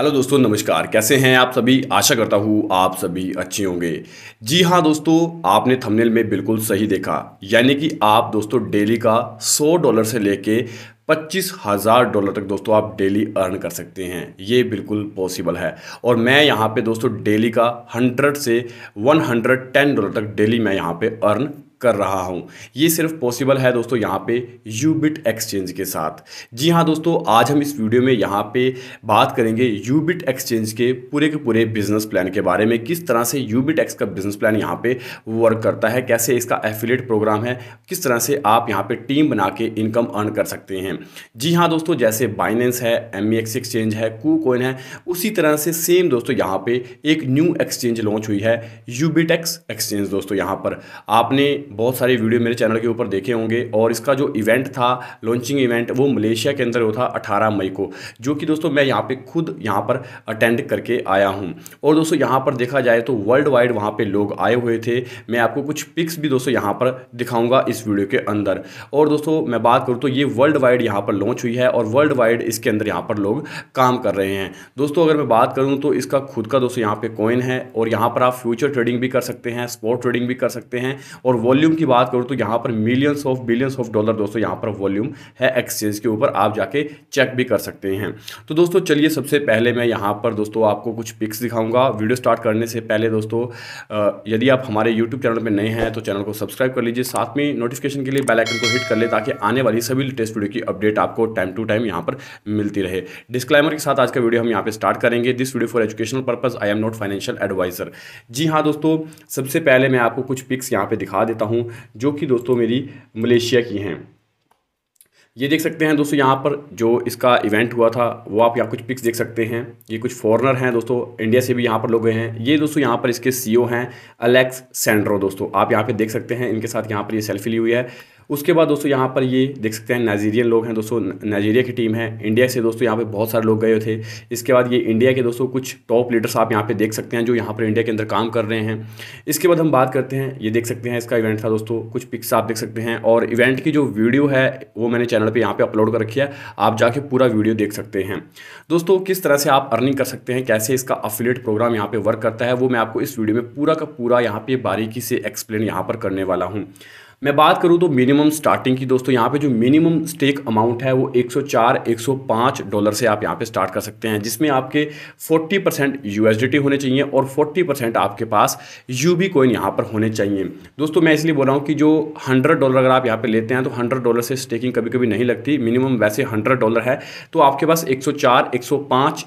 Hello दोस्तों, नमस्कार। कैसे हैं आप सभी? आशा करता हूँ आप सभी अच्छे होंगे। जी हाँ दोस्तों, आपने थंबनेल में बिल्कुल सही देखा। यानी कि आप दोस्तों डेली का 100 डॉलर से लेके पच्चीस हज़ार डॉलर तक दोस्तों, आप डेली अर्न कर सकते हैं। ये बिल्कुल पॉसिबल है। और मैं यहाँ पे दोस्तों डेली का हंड्रेड से वन हंड्रेड टेन डॉलर तक डेली मैं यहाँ पे अर्न कर रहा हूँ। ये सिर्फ़ पॉसिबल है दोस्तों यहाँ पे यूबिट एक्सचेंज के साथ। जी हाँ दोस्तों, आज हम इस वीडियो में यहाँ पे बात करेंगे यूबिट एक्सचेंज के पूरे के पूरे बिज़नेस प्लान के बारे में। किस तरह से यूबिट एक्स का बिज़नेस प्लान यहाँ पे वर्क करता है? कैसे इसका एफिलेट प्रोग्राम है? किस तरह से आप यहाँ पर टीम बना के इनकम अर्न कर सकते हैं? जी हाँ दोस्तों, जैसे बाइनेंस है MEX एक्सचेंज है कू कोइन है, उसी तरह से सेम दोस्तों यहाँ पर एक न्यू एक्सचेंज लॉन्च हुई है यूबिट एक्स एक्सचेंज दोस्तों यहाँ पर। आपने बहुत सारे वीडियो मेरे चैनल के ऊपर देखे होंगे और इसका जो इवेंट था लॉन्चिंग इवेंट वो मलेशिया के अंदर था अठारह मई को, जो कि दोस्तों मैं यहाँ पे खुद यहाँ पर अटेंड करके आया हूँ। और दोस्तों यहाँ पर देखा जाए तो वर्ल्ड वाइड वहाँ पर लोग आए हुए थे। मैं आपको कुछ पिक्स भी दोस्तों यहाँ पर दिखाऊँगा इस वीडियो के अंदर। और दोस्तों मैं बात करूँ तो ये वर्ल्ड वाइड यहाँ पर लॉन्च हुई है और वर्ल्ड वाइड इसके अंदर यहाँ पर लोग काम कर रहे हैं। दोस्तों अगर मैं बात करूँ तो इसका खुद का दोस्तों यहाँ पे कॉइन है और यहाँ पर आप फ्यूचर ट्रेडिंग भी कर सकते हैं स्पॉट ट्रेडिंग भी कर सकते हैं और वॉल्यूम की बात करूँ तो यहाँ पर millions of billions of dollar दोस्तों, यहाँ पर वॉल्यूम है एक्सचेंज के ऊपर, आप जाके चेक भी कर सकते हैं। तो दोस्तों, चलिए सबसे पहले मैं यहाँ पर दोस्तों आपको कुछ पिक्स दिखाऊँगा। वीडियो स्टार्ट करने से पहले दोस्तों यदि आप हमारे यूट्यूब चैनल पर नए हैं तो चैनल को सब्सक्राइब कर लीजिए। साथ में नोटिफिकेशन के लिए बेलाइकन को हिट कर ले ताकि आने वाली सभी लेटेस्ट वीडियो की अपडेट आपको टाइम टू टाइम यहाँ पर मिलती रहे। डिस्क्लाइमर के साथ आज का वीडियो हम यहाँ पर स्टार्ट करेंगे। This video for educational purpose I am not financial advisor जी हाँ दोस्तों, सबसे पहले मैं आपको कुछ पिक्स यहाँ पर दिखा देता जो कि दोस्तों मेरी मलेशिया की हैं। ये देख सकते हैं दोस्तों, यहाँ पर जो इसका इवेंट हुआ था, वो आप यहाँ कुछ पिक्स देख सकते हैं। ये कुछ फॉरनर हैं दोस्तों इंडिया से भी यहाँ पर लोग हैं। ये दोस्तों यहाँ पर इसके सीईओ हैं अलेक्स सेंड्रो दोस्तों, आप यहाँ पे देख सकते हैं, इनके साथ यहाँ पर ये सेल्फी ली हुई है। उसके बाद दोस्तों यहाँ पर ये देख सकते हैं नाइजीरियन लोग हैं दोस्तों नाइजीरिया की टीम है। इंडिया से दोस्तों यहाँ पे बहुत सारे लोग गए थे। इसके बाद ये इंडिया के दोस्तों कुछ टॉप लीडर्स आप यहाँ पे देख सकते हैं जो यहाँ पर इंडिया के अंदर काम कर रहे हैं। इसके बाद हम बात करते हैं, ये देख सकते हैं इसका इवेंट था दोस्तों, कुछ पिक्स आप देख सकते हैं और इवेंट की जो वीडियो है वो मैंने चैनल पर यहाँ पर अपलोड कर रखी है, आप जाके पूरा वीडियो देख सकते हैं। दोस्तों किस तरह से आप अर्निंग कर सकते हैं, कैसे इसका अफिलेट प्रोग्राम यहाँ पर वर्क करता है, वो मैं आपको इस वीडियो में पूरा का पूरा यहाँ पर बारीकी से एक्सप्लेन यहाँ पर करने वाला हूँ। मैं बात करूँ तो मिनिमम स्टार्टिंग की दोस्तों, यहाँ पे जो मिनिमम स्टेक अमाउंट है, वो 104 105 डॉलर से आप यहाँ पे स्टार्ट कर सकते हैं, जिसमें आपके 40 परसेंट यू होने चाहिए और 40 परसेंट आपके पास यू बी कोइन यहाँ पर होने चाहिए। दोस्तों, मैं इसलिए बोल रहा हूँ कि जो हंड्रेड डॉलर अगर आप यहाँ पर लेते हैं तो हंड्रेड डॉलर से स्टेकिंग कभी कभी नहीं लगती मिनिमम वैसे हंड्रेड डॉलर है तो आपके पास एक सौ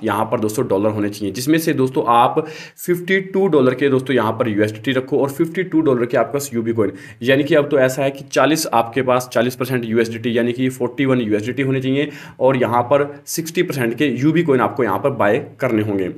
यहाँ पर दोस्तों डॉलर होने चाहिए, जिसमें से दोस्तों आप फिफ्टी डॉलर के दोस्तों यहाँ पर यूएसडीटी रखो और फिफ्टी डॉलर के आपके पास यू बी कोइन यानी कि अब तो ऐसा है कि 40 आपके पास 40 परसेंट यू यानी कि 41 यूएसडीटी होने चाहिए और यहाँ पर 60 परसेंट के यू बी कोइन आपको यहाँ पर बाय करने होंगे।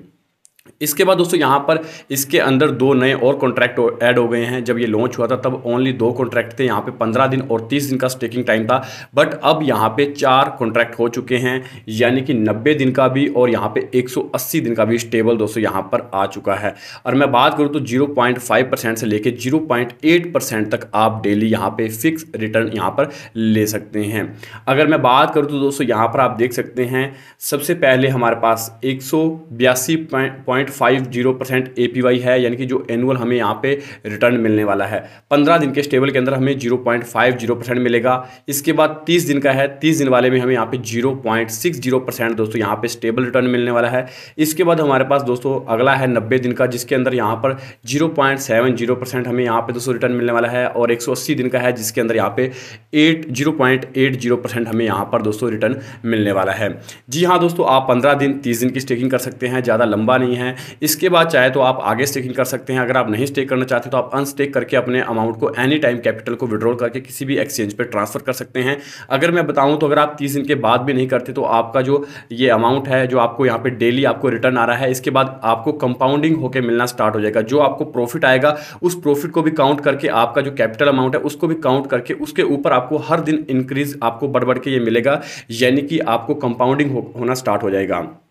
इसके बाद दोस्तों यहाँ पर इसके अंदर दो नए और कॉन्ट्रैक्ट ऐड हो गए हैं। जब ये लॉन्च हुआ था, तब ओनली दो कॉन्ट्रैक्ट थे। यहाँ पे पंद्रह दिन और तीस दिन का स्टेकिंग टाइम था। बट अब यहाँ पे चार कॉन्ट्रैक्ट हो चुके हैं। यानी कि नब्बे दिन का भी और यहाँ पे एक सौ अस्सी दिन का भी स्टेबल दोस्तों यहाँ पर आ चुका है। और मैं बात करूँ तो ज़ीरो से लेकर ज़ीरो तक आप डेली यहाँ पर फिक्स रिटर्न यहाँ पर ले सकते हैं। अगर मैं बात करूँ तो दोस्तों यहाँ पर आप देख सकते हैं, सबसे पहले हमारे पास एक सौ बयासी point point five zero percent A P Y है, यानी कि जो एनुअल हमें यहाँ पे रिटर्न मिलने वाला है। पंद्रह दिन के स्टेबल के अंदर हमें zero point five zero percent मिलेगा। इसके बाद तीस दिन का है, तीस दिन वाले में हमें यहाँ पे zero point six zero percent दोस्तों यहाँ पे स्टेबल रिटर्न मिलने वाला है। इसके बाद हमारे पास दोस्तों अगला है नब्बे दिन का, जिसके अंदर यहाँ पर zero point seven zero percent हमें यहाँ पे दोस्तों रिटर्न मिलने वाला है, और एक सौ अस्सी दिन का है, जिसके अंदर यहाँ पे eight, zero point eight zero percent हमें यहाँ पर दोस्तों रिटर्न मिलने वाला है। जी हाँ दोस्तों, आप पंद्रह दिन, तीस दिन की स्टेकिंग कर सकते हैं, ज़्यादा लंबा नहीं है। इसके बाद चाहे तो आप आगे स्टेकिंग कर सकते हैं। अगर आप नहीं स्टेक करना चाहते तो आप अनस्टेक करके अपने अमाउंट को एनी टाइम कैपिटल को विड्रॉल करके किसी भी एक्सचेंज पर ट्रांसफ़र कर सकते हैं। अगर मैं बताऊँ तो अगर आप तीस दिन के बाद भी नहीं करते तो आपका जो ये अमाउंट है जो आपको यहाँ पर डेली आपको रिटर्न आ रहा है इसके बाद आपको कंपाउंडिंग होकर मिलना स्टार्ट हो जाएगा। जो आपको प्रॉफिट आएगा उस प्रॉफिट को भी काउंट करके आपका जो कैपिटल अमाउंट है उसको भी काउंट करके उसके ऊपर आपको हर दिन इंक्रीज आपको बढ़ बढ़ के ये मिलेगा यानी कि आपको कंपाउंडिंग हो, होना स्टार्ट हो जाएगा।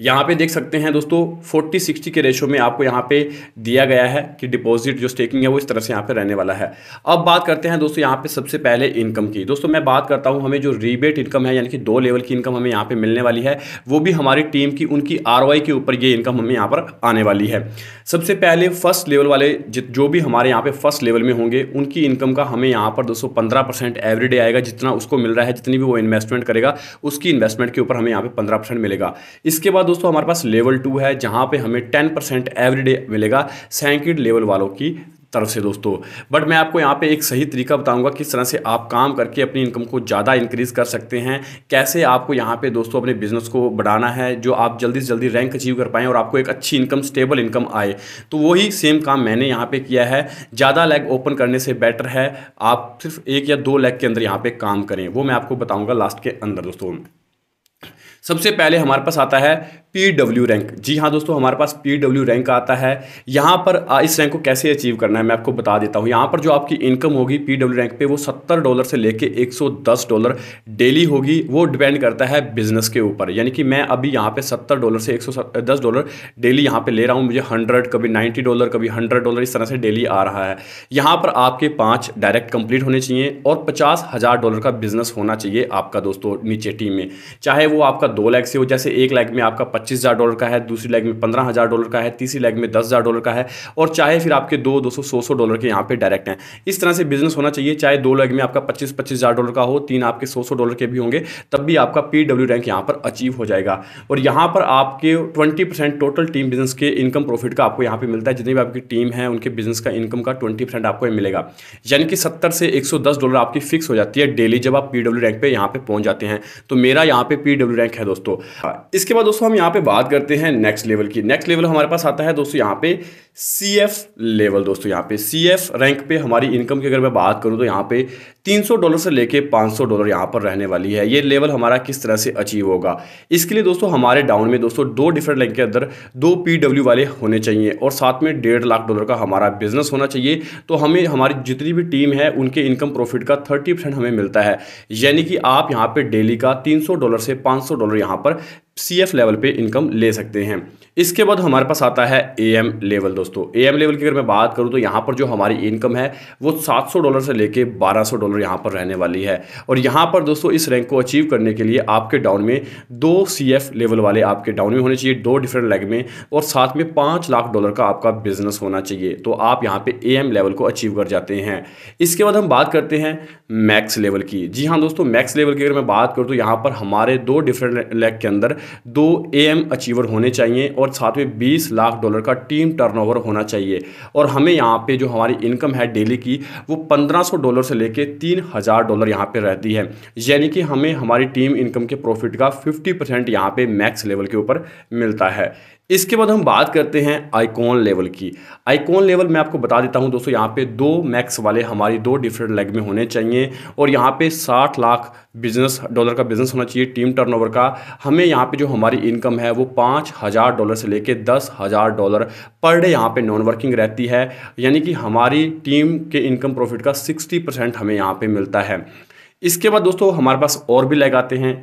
यहाँ पे देख सकते हैं दोस्तों, फोर्टी, सिक्सटी के रेशो में आपको यहाँ पे दिया गया है कि डिपॉजिट जो स्टेकिंग है वो इस तरह से यहाँ पे रहने वाला है। अब बात करते हैं दोस्तों यहाँ पे सबसे पहले इनकम की। दोस्तों मैं बात करता हूँ, हमें जो रीबेट इनकम है, यानी कि दो लेवल की इनकम हमें यहाँ पे मिलने वाली है, वो भी हमारी टीम की, उनकी आर के ऊपर ये इनकम हमें यहाँ पर आने वाली है। सबसे पहले फ़र्स्ट लेवल वाले जो भी हमारे यहाँ पे फ़र्स्ट लेवल में होंगे, उनकी इनकम का हमें यहाँ पर दोस्तों पंद्रह परसेंट एवरी आएगा, जितना उसको मिल रहा है, जितनी भी वो इन्वेस्टमेंट करेगा, उसकी इन्वेस्टमेंट के ऊपर हमें यहाँ पे पंद्रह परसेंट मिलेगा। इसके बाद दोस्तों, हमारे पास लेवल टू है, जहाँ पे हमें टेन परसेंट एवरी मिलेगा सैंकिड लेवल वालों की तरफ़ से दोस्तों। बट मैं आपको यहाँ पे एक सही तरीका बताऊँगा किस तरह से आप काम करके अपनी इनकम को ज़्यादा इंक्रीज़ कर सकते हैं, कैसे आपको यहाँ पे दोस्तों अपने बिज़नेस को बढ़ाना है, जो आप जल्दी से जल्दी रैंक अचीव कर पाएँ और आपको एक अच्छी इनकम स्टेबल इनकम आए। तो वही सेम काम मैंने यहाँ पर किया है। ज़्यादा लैग ओपन करने से बेटर है। आप सिर्फ़ एक या दो लैग के अंदर यहाँ पर काम करें, वो मैं आपको बताऊँगा लास्ट के अंदर दोस्तों। सबसे पहले हमारे पास आता है पी डब्ल्यू रैंक जी हाँ दोस्तों, हमारे पास पी डब्ल्यू रैंक आता है। यहाँ पर इस रैंक को कैसे अचीव करना है, मैं आपको बता देता हूँ। यहाँ पर जो आपकी इनकम होगी पी डब्ल्यू रैंक पे, वो सत्तर डॉलर से लेके एक सौ दस डॉलर डेली होगी। वो डिपेंड करता है बिज़नेस के ऊपर। यानी कि मैं अभी यहाँ पे सत्तर डॉलर से एक सौ दस डॉलर डेली यहाँ पे ले रहा हूँ। मुझे हंड्रेड कभी नाइन्टी डॉलर कभी हंड्रेड डॉलर इस तरह से डेली आ रहा है। यहाँ पर आपके पाँच डायरेक्ट कंप्लीट होने चाहिए और पचास हज़ार डॉलर का बिज़नेस होना चाहिए आपका दोस्तों, नीचे टीम में। चाहे वो आपका दो लैख से हो जैसे एक लैग में आपका पच्चीस हज़ार डॉलर का है, दूसरी लैख में पंद्रह हज़ार डॉलर का है, तीसरी लैख में दस हज़ार डॉलर का है और चाहे फिर आपके दो दो सौ सौ सौ डॉलर के यहाँ पे डायरेक्ट हैं। इस तरह से बिज़नेस होना चाहिए, चाहे दो लैख में आपका पच्चीस पच्चीस हज़ार डॉलर का हो, तीन आपके सौ सौ डॉलर के भी होंगे, तब भी आपका पी डब्ल्यू रैंक यहाँ पर अचीव हो जाएगा। और यहाँ पर आपके twenty percent total team business के इनकम प्रॉफिट का आपको यहाँ पर मिलता है, जितनी भी आपकी टीम है, उनके बिज़नेस का इनकम का ट्वेंटी परसेंट आपको मिलेगा। यानी कि सत्तर से एक सौ दस डॉलर आपकी फिक्स हो जाती है डेली जब आप पी डब्ल्यू रैंक पे यहाँ पर पहुँच जाते हैं। तो मेरा यहाँ पे पी डब्ल्यू रैंक है दोस्तों। इसके बाद दोस्तों हम यहाँ पे बात करते हैं नेक्स्ट लेवल की। नेक्स्ट लेवल हमारे पास आता है दोस्तों यहाँ पे सी एफ़ लेवल दोस्तों यहाँ पे। सी एफ़ रैंक पे हमारी इनकम की अगर मैं बात करूँ तो यहाँ पे 300 डॉलर से लेके 500 डॉलर यहाँ पर रहने वाली है। ये लेवल हमारा किस तरह से अचीव होगा? इसके लिए दोस्तों हमारे डाउन में दोस्तों दो डिफरेंट रैंक के अंदर दो पी डब्ल्यू वाले होने चाहिए और साथ में डेढ़ लाख डॉलर का हमारा बिज़नेस होना चाहिए। तो हमें, हमारी जितनी भी टीम है, उनके इनकम प्रॉफिट का थर्टी हमें मिलता है। यानी कि आप यहाँ पर डेली का तीन सौ डॉलर से पाँच डॉलर यहाँ पर सी एफ़ लेवल पे इनकम ले सकते हैं। इसके बाद हमारे पास आता है ए एम लेवल दोस्तों। ए एम लेवल की अगर मैं बात करूँ तो यहाँ पर जो हमारी इनकम है, वो 700 डॉलर से लेके 1200 डॉलर यहाँ पर रहने वाली है। और यहाँ पर दोस्तों इस रैंक को अचीव करने के लिए आपके डाउन में दो सी एफ़ लेवल वाले आपके डाउन में होने चाहिए, दो डिफरेंट लेग में और साथ में पाँच लाख डॉलर का आपका बिज़नेस होना चाहिए। तो आप यहाँ पर ए एम लेवल को अचीव कर जाते हैं। इसके बाद हम बात करते हैं मैक्स लेवल की। जी हाँ दोस्तों मैक्स लेवल की अगर मैं बात करूँ तो यहाँ पर हमारे दो डिफरेंट लेग के अंदर दो एम अचीवर होने चाहिए और साथ में बीस लाख डॉलर का टीम टर्नओवर होना चाहिए। और हमें यहाँ पे जो हमारी इनकम है डेली की, वो पंद्रह सौ डॉलर से लेके तीन हज़ार डॉलर यहाँ पर रहती है। यानी कि हमें हमारी टीम इनकम के प्रॉफिट का फिफ्टी परसेंट यहाँ पर मैक्स लेवल के ऊपर मिलता है। इसके बाद हम बात करते हैं आइकॉन लेवल की। आइकॉन लेवल मैं आपको बता देता हूँ दोस्तों, यहाँ पे दो मैक्स वाले हमारी दो डिफरेंट लेग में होने चाहिए और यहाँ पे 60 लाख बिज़नेस डॉलर का बिज़नेस होना चाहिए टीम टर्नओवर का। हमें यहाँ पे जो हमारी इनकम है, वो पाँच हज़ार डॉलर से लेके दस हज़ार डॉलर पर डे यहाँ पे नॉन वर्किंग रहती है। यानी कि हमारी टीम के इनकम प्रॉफिट का सिक्सटी परसेंट हमें यहाँ पर मिलता है। इसके बाद दोस्तों, हमारे पास और भी लेग आते हैं।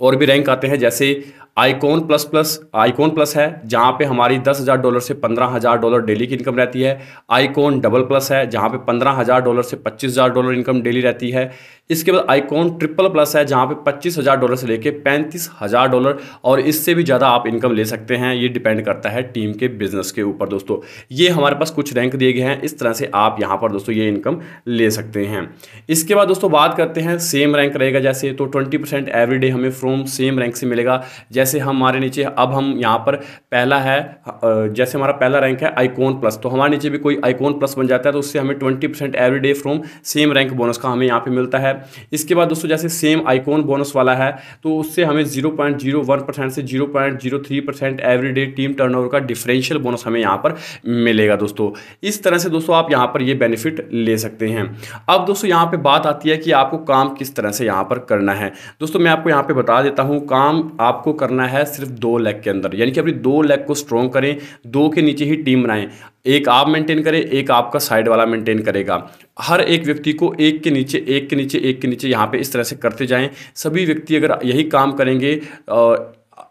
और भी रैंक आते हैं, जैसे icon plus plus icon plus है, जहाँ पे हमारी दस हज़ार डॉलर से पंद्रह हज़ार डॉलर डेली की इनकम रहती है। आईकॉन डबल प्लस है, जहाँ पे पंद्रह हज़ार डॉलर से पच्चीस हज़ार डॉलर इनकम डेली रहती है। इसके बाद आईकॉन ट्रिपल प्लस है, जहाँ पे पच्चीस हज़ार डॉलर से लेके पैंतीस हज़ार डॉलर, और इससे भी ज़्यादा आप इनकम ले सकते हैं। ये डिपेंड करता है टीम के बिज़नेस के ऊपर दोस्तों। ये हमारे पास कुछ रैंक दिए गए हैं। इस तरह से आप यहाँ पर दोस्तों ये इनकम ले सकते हैं। इसके बाद दोस्तों बात करते हैं सेम रैंक रहेगा, जैसे तो ट्वेंटी परसेंट एवरी हमें फ्रॉम सेम रैंक से मिलेगा। जैसे हमारे नीचे, अब हम यहाँ पर पहला है जैसे हमारा पहला रैंक है आईकॉन प्लस। तो हमारे नीचे भी कोई आईकॉन प्लस बन जाता है तो उससे हमें twenty percent every from same rank bonus का हमें यहाँ पर मिलता है। इसके बाद दोस्तों जैसे सेम आईकॉन बोनस वाला है तो उससे हमें zero point zero one percent से zero point zero three percent every day team turnover का डिफरेंशियल बोनस हमें यहाँ पर मिलेगा दोस्तों। इस तरह से दोस्तों आप यहाँ पर ये बेनिफिट ले सकते हैं। अब दोस्तों यहाँ पे बात आती है कि आपको काम किस तरह से यहाँ पर करना है। दोस्तों मैं आपको यहाँ पे बता देता हूँ, काम आपको करना है सिर्फ़ दो लेग के अंदर, यानी कि अपनी दो लेग को स्ट्रॉन्ग करें, दो के नीचे ही टीम बनाएँ। एक आप मेंटेन करें, एक आपका साइड वाला मेंटेन करेगा। हर एक व्यक्ति को एक के नीचे, एक के नीचे, एक के नीचे यहाँ पे इस तरह से करते जाएँ। सभी व्यक्ति अगर यही काम करेंगे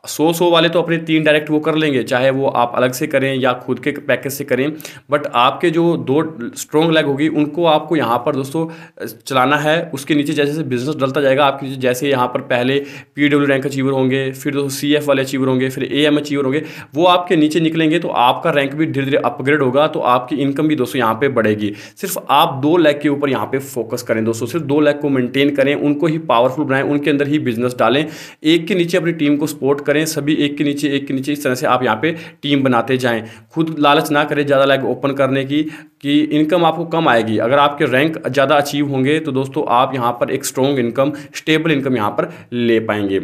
सौ सौ वाले तो अपने तीन डायरेक्ट वो कर लेंगे, चाहे वो आप अलग से करें या खुद के पैकेज से करें बट आपके जो दो स्ट्रॉन्ग लेग होगी, उनको आपको यहाँ पर दोस्तों, चलाना है। उसके नीचे जैसे जैसे बिज़नेस डलता जाएगा, आपके नीचे जैसे यहाँ पर पहले पी डब्ल्यू रैंक अचीवर होंगे, फिर दोस्तों सी एफ़ वाले अचीवर होंगे, फिर ए एम अचीवर होंगे, वो आपके नीचे निकलेंगे तो आपका रैंक भी धीरे धीरे अपग्रेड होगा तो आपकी इनकम भी दोस्तों यहाँ पे बढ़ेगी। सिर्फ़ आप दो लैख के ऊपर यहाँ पर फोकस करें दोस्तों, सिर्फ़ दो लैख को मेनटेन करें, उनको ही पावरफुल बनाएँ, उनके अंदर ही बिज़नेस डालें, एक के नीचे अपनी टीम को सपोर्ट करें सभी एक के नीचे, एक के नीचे, इस तरह से आप यहाँ पे टीम बनाते जाएँ। खुद लालच ना करें ज़्यादा लाइक ओपन करने की, कि इनकम आपको कम आएगी। अगर आपके रैंक ज़्यादा अचीव होंगे तो दोस्तों आप यहाँ पर एक स्ट्रॉन्ग इनकम स्टेबल इनकम यहाँ पर ले पाएँगे।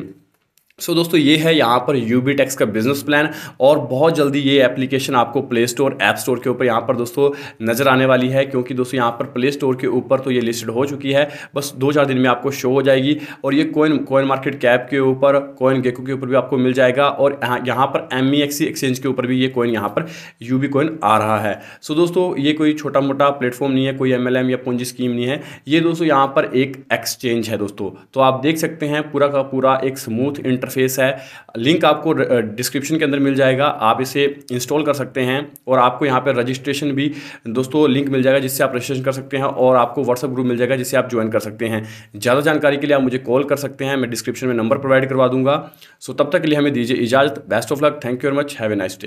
सो so, दोस्तों ये है यहाँ पर यूबी टेक्स का बिज़नेस प्लान और बहुत जल्दी ये एप्लीकेशन आपको प्ले स्टोर ऐप स्टोर के ऊपर यहाँ पर दोस्तों नज़र आने वाली है क्योंकि दोस्तों यहाँ पर प्ले स्टोर के ऊपर तो ये लिस्टेड हो चुकी है। बस दो चार दिन में आपको शो हो जाएगी और ये कोइन कोइन मार्केट कैप के ऊपर कोइन गेको के ऊपर भी आपको मिल जाएगा और यहाँ पर एम ई एक्सचेंज के ऊपर भी ये कोइन यहाँ पर यू बी कोइन आ रहा है। सो so, दोस्तों ये कोई छोटा मोटा प्लेटफॉर्म नहीं है कोई एमएलएम या पूंजी स्कीम नहीं है। ये दोस्तों यहाँ पर एक एक्सचेंज है दोस्तों। तो आप देख सकते हैं पूरा का पूरा एक स्मूथ इंटरफेस है। लिंक आपको डिस्क्रिप्शन के अंदर मिल जाएगा। आप इसे इंस्टॉल कर सकते हैं और आपको यहाँ पर रजिस्ट्रेशन भी, दोस्तों लिंक मिल जाएगा जिससे आप रजिस्ट्रेशन कर सकते हैं और आपको व्हाट्सअप ग्रुप मिल जाएगा जिससे आप ज्वाइन कर सकते हैं। ज़्यादा जानकारी के लिए आप मुझे कॉल कर सकते हैं। मैं डिस्क्रिप्शन में नंबर प्रोवाइड करवा दूँगा। सो तब तक के लिए हमें दीजिए इजाज़त। Best of luck thank you very much have a nice day